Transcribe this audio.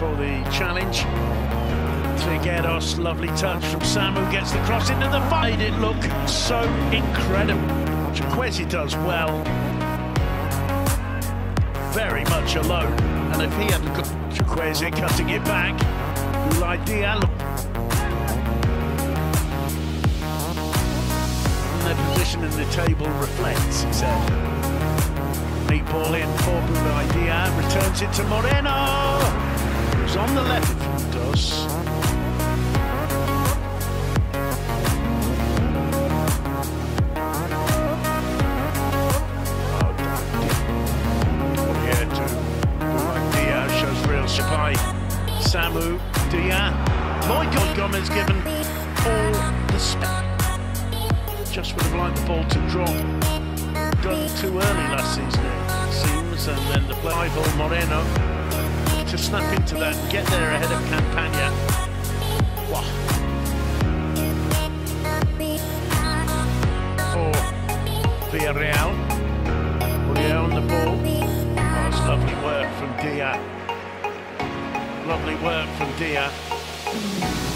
for the challenge. Trigueros, lovely touch from Samu, gets the cross into the fight. It look so incredible. Chukwueze does well. Very much alone. And if he hadn't got Chukwueze cutting it back, like Diallo. Their position in the table reflects, said. Neat ball in for Boulaye Dia, returns it to Moreno, on the left of Dos. Shapai, Samu, Dia. My God, Gomez given all the space. Just would have liked the ball to drop. Done too early last season, it seems. And then the play for Moreno to snap into that and get there ahead of Campaña. Wow. For Villarreal. On the ball. Oh, it's lovely work from Dia. Lovely work from Dia.